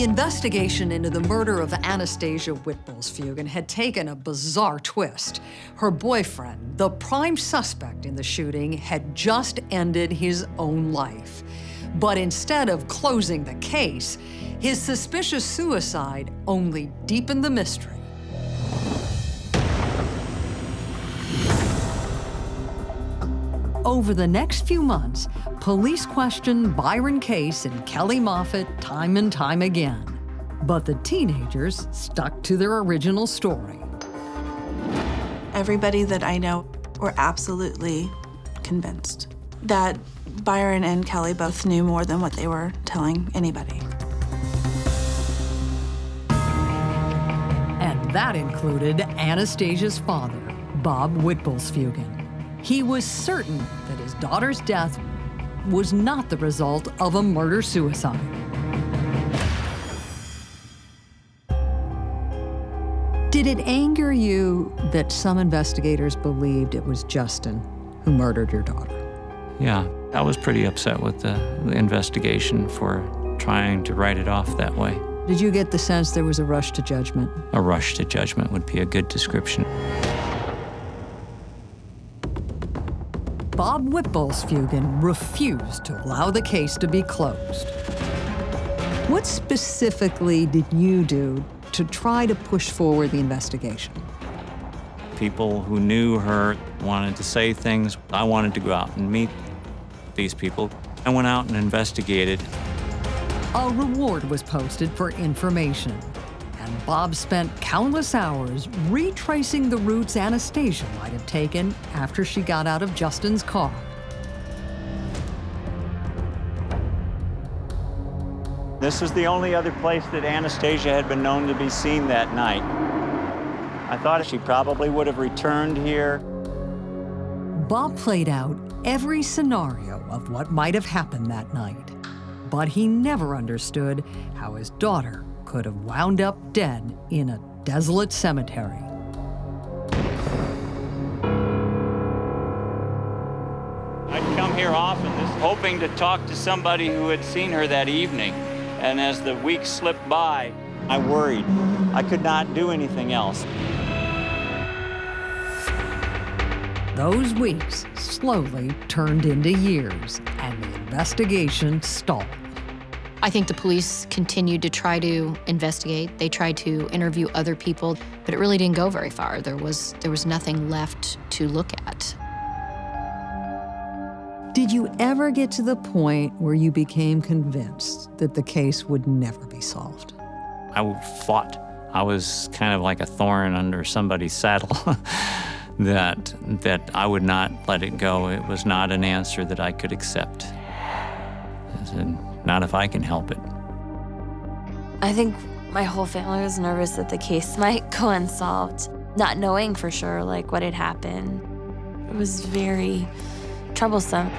The investigation into the murder of Anastasia WitbolsFeugen had taken a bizarre twist. Her boyfriend, the prime suspect in the shooting, had just ended his own life. But instead of closing the case, his suspicious suicide only deepened the mystery. Over the next few months, police questioned Byron Case and Kelly Moffett time and time again. But the teenagers stuck to their original story. Everybody that I know were absolutely convinced that Byron and Kelly both knew more than what they were telling anybody. And that included Anastasia's father, Bob WitbolsFeugen. He was certain that his daughter's death was not the result of a murder-suicide. Did it anger you that some investigators believed it was Justin who murdered your daughter? Yeah, I was pretty upset with the, the investigation for trying to write it off that way. Did you get the sense there was a rush to judgment? A rush to judgment would be a good description. Bob WitbolsFeugen refused to allow the case to be closed. What specifically did you do to try to push forward the investigation? People who knew her wanted to say things. I wanted to go out and meet these people. I went out and investigated. A reward was posted for information Bob spent countless hours retracing the routes Anastasia might have taken after she got out of Justin's car. This is the only other place that Anastasia had been known to be seen that night. I thought she probably would have returned here. Bob played out every scenario of what might have happened that night, but he never understood how his daughter could have wound up dead in a desolate cemetery. I'd come here often, hoping to talk to somebody who had seen her that evening. And as the weeks slipped by, I worried. I could not do anything else. Those weeks slowly turned into years, and the investigation stalled. I think the police continued to try to investigate. They tried to interview other people, but it really didn't go very far. There was, there was nothing left to look at. Did you ever get to the point where you became convinced that the case would never be solved? I fought. I was kind of like a thorn under somebody's saddle. that that I would not let it go. It was not an answer that I could accept. And not if I can help it. I think my whole family was nervous that the case might go unsolved, not knowing for sure like what had happened. It was very troublesome.